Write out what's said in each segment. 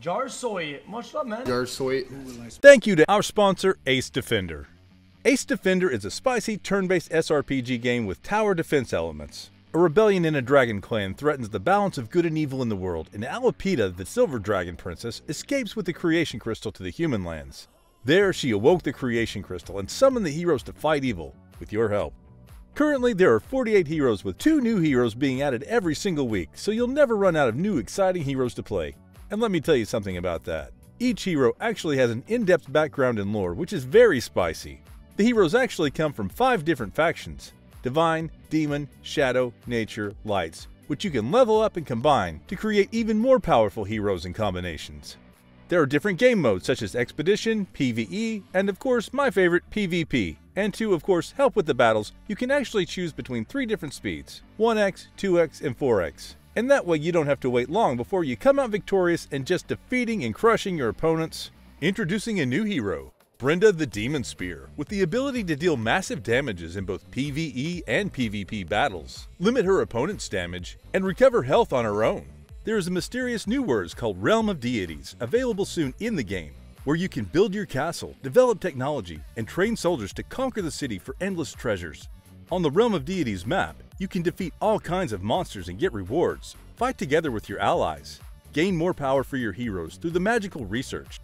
Jar soy. Much love, man. Jar. Thank you to our sponsor, Ace Defender. Ace Defender is a spicy turn-based SRPG game with tower defense elements. A rebellion in a dragon clan threatens the balance of good and evil in the world, and Alapita, the silver dragon princess, escapes with the creation crystal to the human lands. There, she awoke the creation crystal and summoned the heroes to fight evil, with your help. Currently, there are 48 heroes with two new heroes being added every single week, so you'll never run out of new exciting heroes to play. And let me tell you something about that. Each hero actually has an in-depth background and lore, which is very spicy. The heroes actually come from five different factions. Divine, Demon, Shadow, Nature, Lights, which you can level up and combine to create even more powerful heroes and combinations. There are different game modes such as Expedition, PvE, and of course my favorite, PvP. And to, of course, help with the battles, you can actually choose between three different speeds, 1x, 2x, and 4x. And that way you don't have to wait long before you come out victorious and just defeating and crushing your opponents. Introducing a new hero, Brenda the Demon Spear, with the ability to deal massive damages in both PvE and PvP battles, limit her opponent's damage, and recover health on her own. There is a mysterious new words called Realm of Deities, available soon in the game, where you can build your castle, develop technology, and train soldiers to conquer the city for endless treasures. On the Realm of Deities map, you can defeat all kinds of monsters and get rewards, fight together with your allies, gain more power for your heroes through the magical research,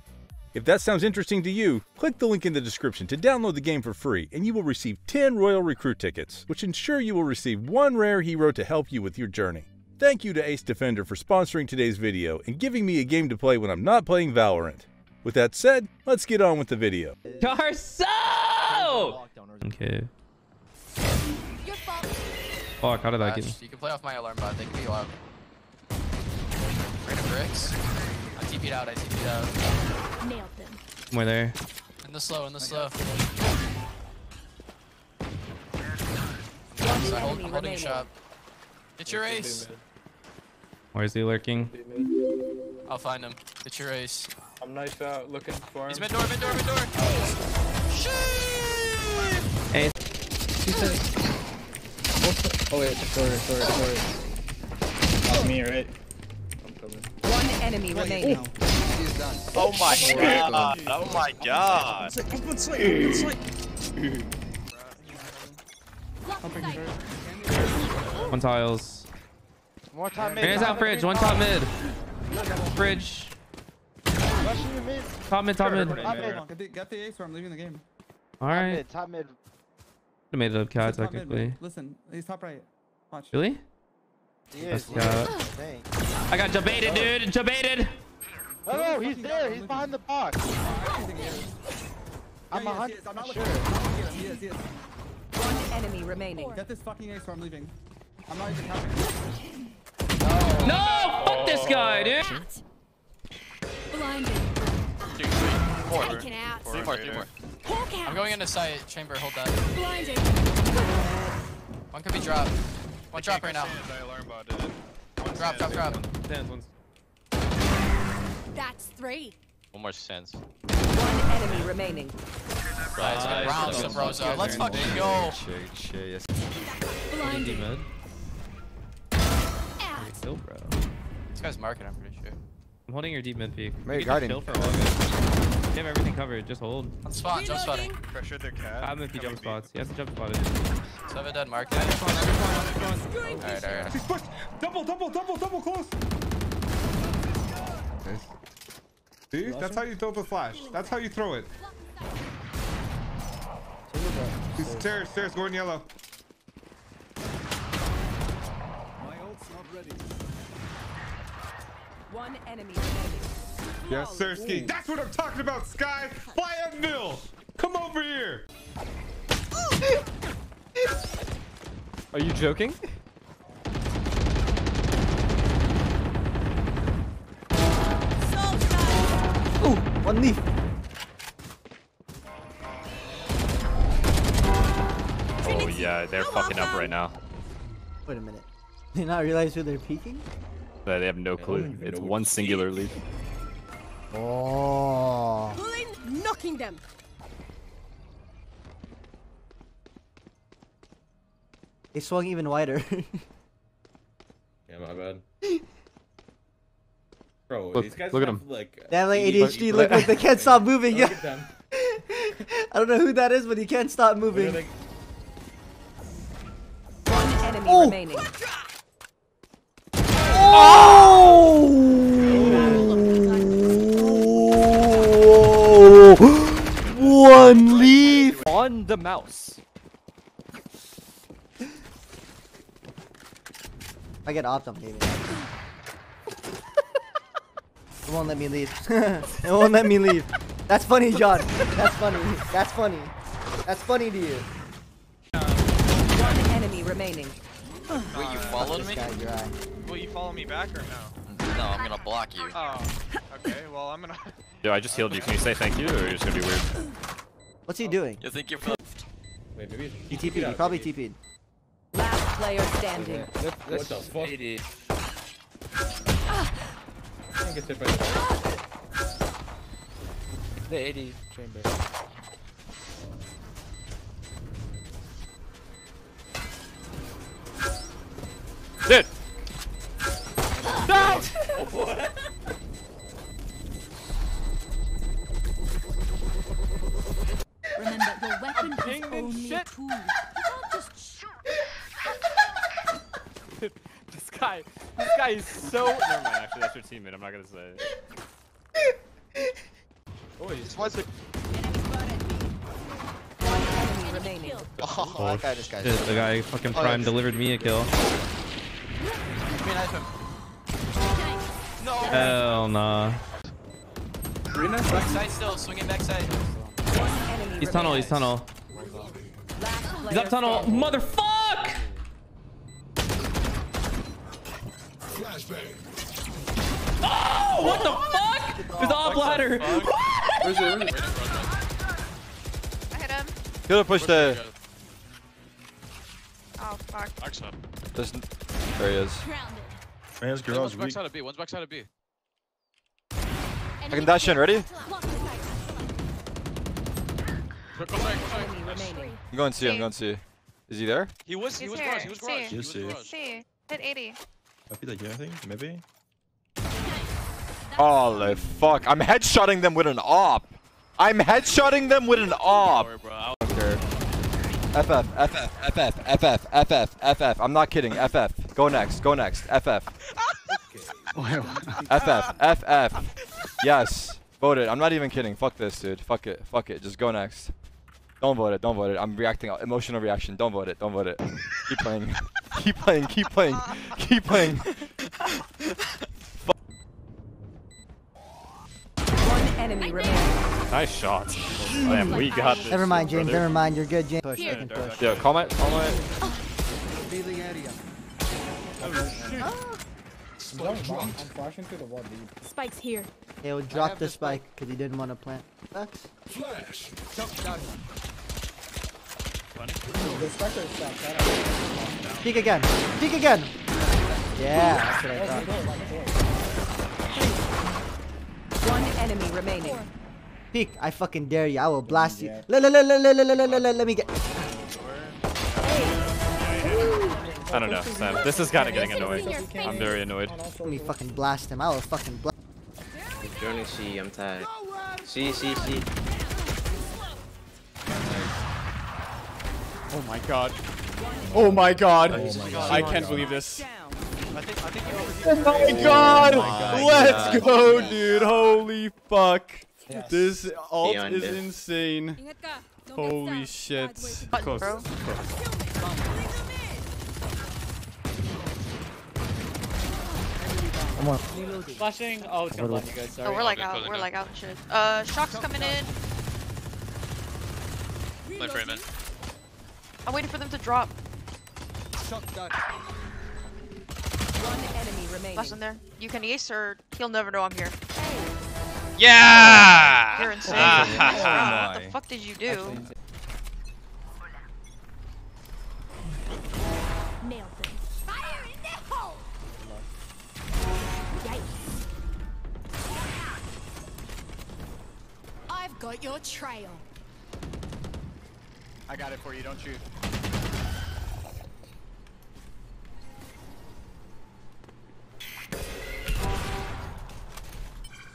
if that sounds interesting to you, click the link in the description to download the game for free and you will receive 10 Royal Recruit tickets, which ensure you will receive one rare hero to help you with your journey. Thank you to Ace Defender for sponsoring today's video and giving me a game to play when I'm not playing Valorant. With that said, let's get on with the video. Garso! Okay. Fuck, how did that get me? You can play off my alarm bot, they can be loud. Random bricks. I TP'd out, I TP'd out. Nailed them. We're there. In the slow, in the slow. So hold, I'm holding shop. Get your ace. Where's he lurking? I'll find him. Get your ace. I'm knife out looking for him. He's mid door, mid door, mid door. Shit! Hey. Oh wait, sorry, sorry, sorry. Not me, right? I'm coming. One enemy remaining. Oh my god! Oh my god! One tiles. More time mid. Hands out fridge. One top mid. Fridge. Top mid, top mid. Get the, get the ace or I'm leaving the game. Alright. Top mid. I made it up cat Top mid, technically. Listen, he's top right. Watch. Really? Yes. That's I got debated, oh. dude. Debated. Oh no, he's there. He's behind the box. I'm a Yeah, he is, I'm not sure. looking. He is, he is. One enemy remaining. Get this fucking ace or I'm leaving. I'm not even counting. No! Fuck this guy, dude. Blinded. Two, three, four. Taken. Three more, three more. Hawk out. I'm going into site chamber, hold that. Blinded. One could be dropped. One drop right now. Drop, drop, drop. Stands, one's- That's three. One more sense. One enemy remaining. Guys, good round, Subroza. Let's fucking go. Blinded. mid. Out. Kill, bro. This guy's marking, I'm pretty sure. I'm holding your deep mid peak. Mary You guarding. Chill for a while, guys. You have everything covered. Just hold. On spot, jump spotting. Pressure their cat. I'm if he jump spots. He has to jump spot it. Seven dead market. Alright, alright. He's pushed. Double, double, double, double close. See? That's how you throw the flash. That's how you throw it. He's stairs, stairs, going yellow. My ult's not ready. One enemy remaining. Yes, sir, Ski. That's what I'm talking about, Sky. Buy a mill. Come over here. Are you joking? Ooh, one leaf. Oh yeah, they're fucking up right now. Wait a minute. They not realize who they're peeking? But they have no clue. It's one singular lead. Oh. Pulling, knocking them. They swung even wider. Yeah, my bad. Bro, Look- these guys look at have, him. like They have like ADHD. Look, look, they can't stop moving. Look at them. I don't know who that is, but he can't stop What are moving. they- One enemy Oh! remaining. Oh! One leaf. On the mouse. I get opt, I'm leaving. it won't let me leave. it won't let me leave. That's funny, John. That's funny. That's funny. That's funny to you. One enemy remaining. Wait, you followed me? guy. Will you follow me back or no? No, I'm gonna block you. Oh, okay. Well, I'm gonna. Yo, I just healed you. Can you say thank you, or you're just gonna be weird? What's he doing? You think you're Wait, maybe He TP'd. He probably TP'd. Last player standing. What the fuck? 80. Someone gets hit by the The 80 chamber. Dude! Remember, oh, Oh, is only a tool. This guy, this guy is so. Never mind. Actually, that's your teammate. I'm not gonna say. it. Oh, One enemy remaining. Oh, that guy just got Shit, the guy fucking oh, prime delivered me a kill. Hell nah. Backside still, swinging backside. He's tunnel, he's tunnel. Last He's up tunnel. standing. Motherfuck! Oh, what the fuck? There's all bladder. I hit him. Gonna push the. Oh, fuck. There's. There he is. Man's girl's weak. backside of B, one's backside of B. I can dash in. Ready? Enemy remaining. I'm going C. I'm going C. Is he there? He was, he He's was here. garage, he was garage, he was see. garage. C. Hit 80. I feel like anything, maybe. Holy fuck! I'm headshotting them with an op. I'm headshotting them with an op. FF, FF, FF, FF, FF, FF. I'm not kidding. FF. Go next. Go next. FF. FF. FF. Yes. Vote it. I'm not even kidding. Fuck this, dude. Fuck it. Fuck it. Just go next. Don't vote it. Don't vote it. I'm reacting. Emotional reaction. Don't vote it. Don't vote it. Keep playing. keep playing. Keep playing. Keep playing. One enemy remaining. Nice shot. Damn, we got this. Never mind, James. brother. Never mind. You're good, James. Push. I Here. can push. Yo, call my, call my. Healing area. I'm flashing through the wall deep. Spikes here. He'll drop the spike because he didn't want to plant. Sucks. Jump down. Peek again. Peek again. Yeah, that's what I thought. One enemy remaining. Peek, I fucking dare you. I will blast you. Let me get. I don't know, Sam. This is kind of getting annoying. I'm very annoyed. Let me fucking blast him. I will fucking blast. Journey, she, I'm tired. See, see, see. Oh my god. Oh my god. I can't believe this. Down. Oh my god! Let's go, dude. Holy fuck. This ult Beyond is it. insane. Holy shit. Close. bro. Flashing. Oh, it's gonna block you guys. Oh, we're like out. We're like out. Shit. Uh, shock's coming in. My frame in. I'm waiting for them to drop. Shot done. One enemy remaining. Last in there. You can ace or he'll never know I'm here. Yeah! You're insane. Ah. what the fuck did you do? Nailed them. Fire in the hole. Yikes. I've got your trail. I got it for you. Don't shoot.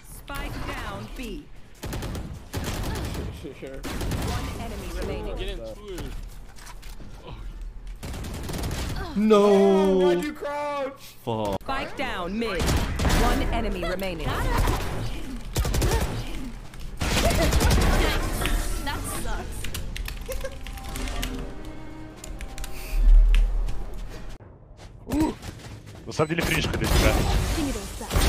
Spike down B. Sure. One enemy remaining. Get into it. No. Why'd you crouch? Fuck. Spike down mid. One enemy remaining. That sucks. Засадили фришку для тебя.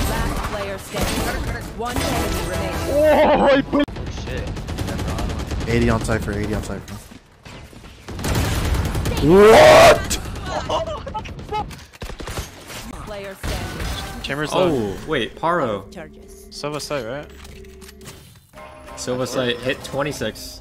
Last player standing. One enemy remaining. Ой, блин. 80 on Cypher, 80 on Cypher. What? Player standing. Chambers Oh, low. wait, Paro. Charges. Silva sight, right? Silva sight hit 26.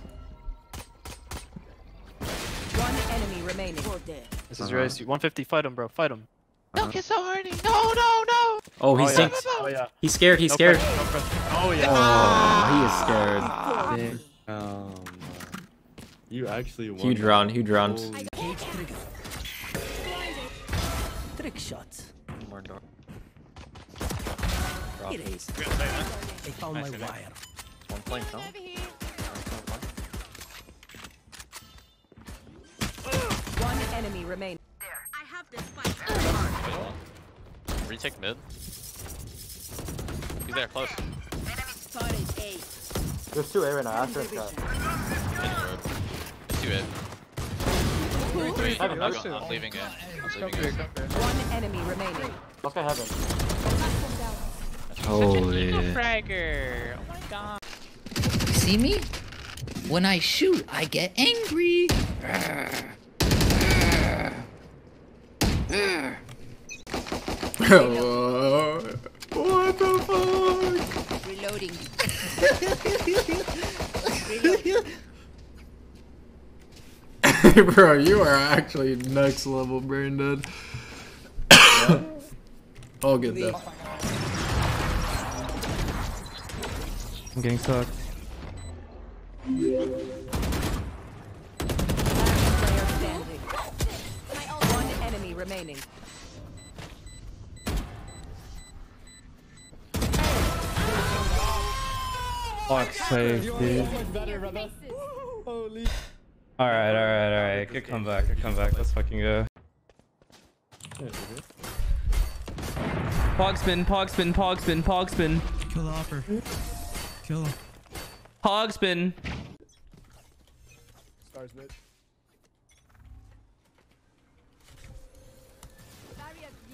This is uh-huh. race. 150. Fight him, bro. Fight him. Don't uh-huh. get so horny. No, no, no. Oh, he oh, yeah. sinks. Oh yeah. He's scared, he's No scared. pressure, no pressure. Oh yeah. Oh, he is scared. Oh, Um, you actually won. Huge round, huge round. Trick shots. More door. It is. They found my wire. One flank, no? Enemy remaining. I have this fight. Retake mid. He's there, close. Spotted A. There's two A right now. After it's got. Let's do it. Wait, I'm, not going, I'm leaving it. I'm leaving it. One enemy remaining. Let's go heaven. Holy. Fragger. Oh my god. See me? When I shoot, I get angry. What the fuck? Reloading. Bro, you are actually next level, Brandon. All good though. I'm getting sucked. Remaining. Fuck sake, dude. Alright, alright, alright. Good comeback, good comeback. Let's fucking go. Pog spin, pog spin, pog spin, pog spin. Kill the upper. Kill him. Pog spin. Stars mid.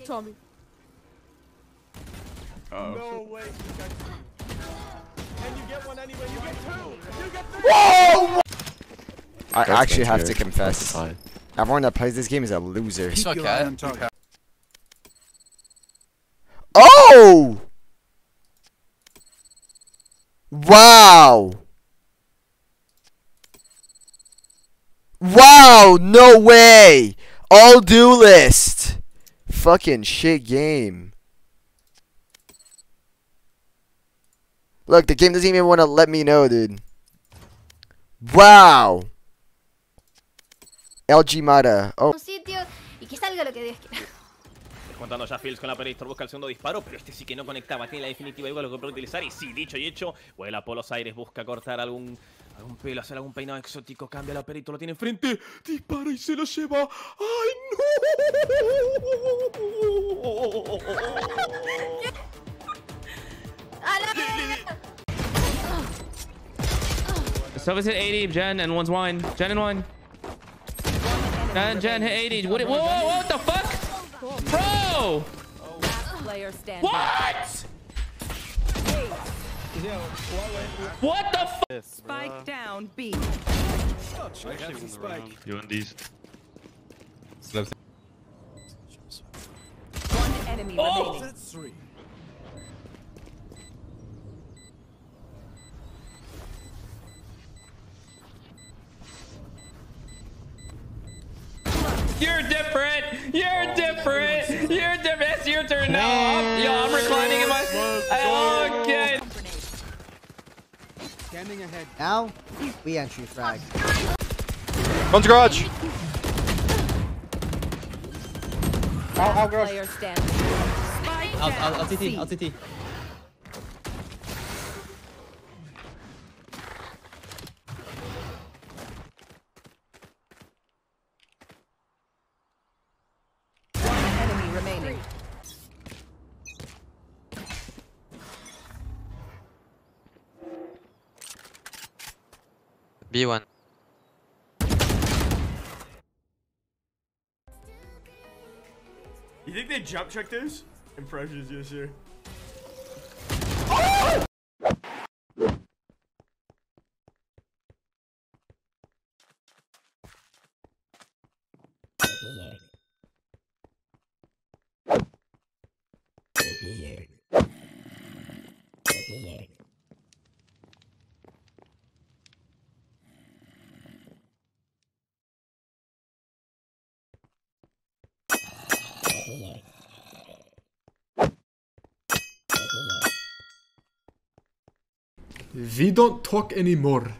Tommy. Oh, no way. you got two. And you get one anyway. You get two. You get three. Whoa! I That's actually have to weird. confess. Everyone that plays this game is a loser. You smell cat? Oh! Wow! Wow! No way! All do duelist! Fucking shit game. Look, the game doesn't even want to let me know, dude. Wow! LG Mata. Oh. Un sitio y que salga lo que Dios quiera. Contando ya Fields con la Peristor, busca el segundo disparo, pero este sí que no conectaba, tiene la definitiva igual lo que puede utilizar y sí, dicho y hecho, vuela por los aires, busca cortar algún algún pelo, hacer algún peinado exótico, cambia la Perito, lo tiene enfrente, dispara y se lo lleva. ¡Ay, Silva's hit 80, Jen, and one's wine. Jen and wine. Jen, Jen hit 80. What, whoa, whoa, what the fuck? Bro! What? What the fuck? Spike down B. You want these? One enemy Oh! remaining. You're different. You're oh, different. You're different. It's your turn now. I'm, yo, I'm reclining in my. Okay. Standing ahead. Now, we entry frag. One's garage. Last player standing. Spike Out, down out, out CT, C. out CT. B1. You think they jump check this? Impressions, yes, sir. We don't talk anymore.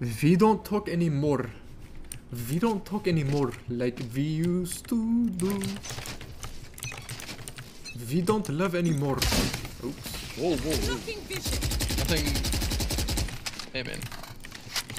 We don't talk anymore. We don't talk anymore like we used to do. We don't love anymore. Oops. Whoa, whoa, whoa. Nothing. Hey, man.